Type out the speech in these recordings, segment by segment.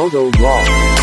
Moto wall.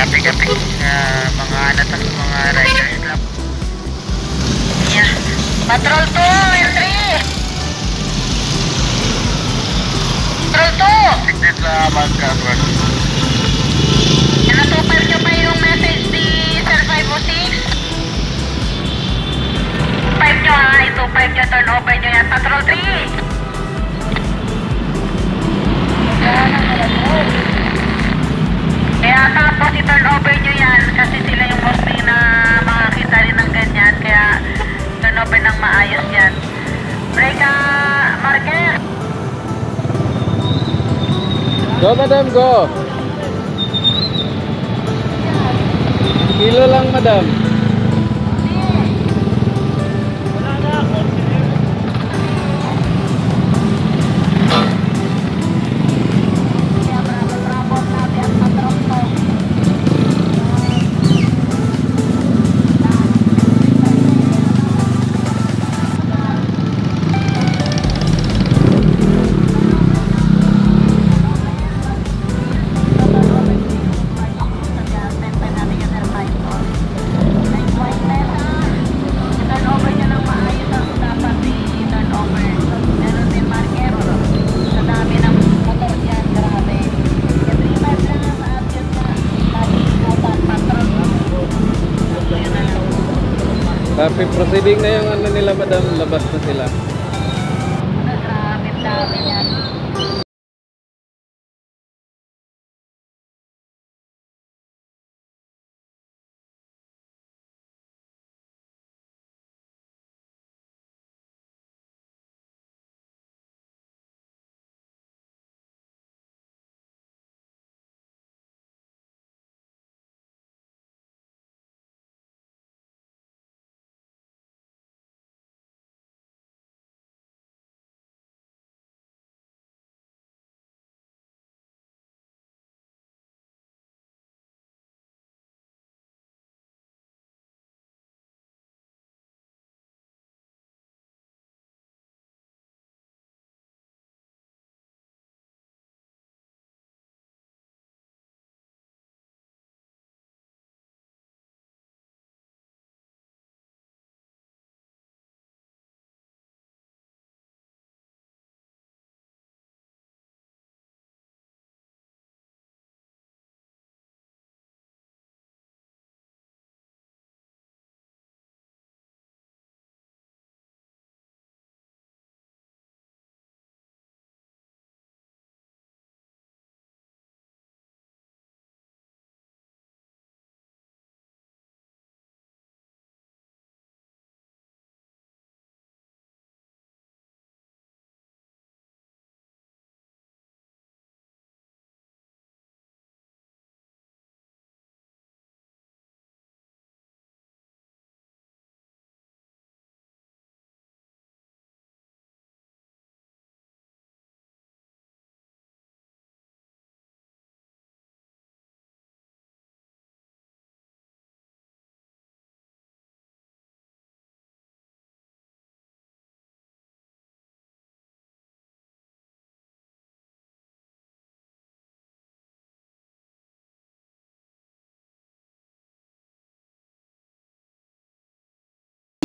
gabi-gabi na mga ano to, mga rider club. Yeah. Patrol 2, 3. Patrol 2! Tignan sa magkakaroon. Nakatupad ka pa yung message ni Sir 506? 5 nyo ha, ito 5 nyo, turn over nyo yan. Patrol 3! Saan ang alam mo? Kaya tapos i-turn over nyo yan kasi sila yung mostly na makakita rin ng ganyan. Kaya turn over ng maayos yan. Break ah, Marquez! Go, madam, go. Kilo lang, madam. Tapi proceeding na yung ano nila, madam. Labas na sila.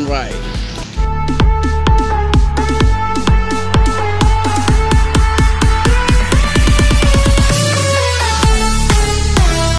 Right.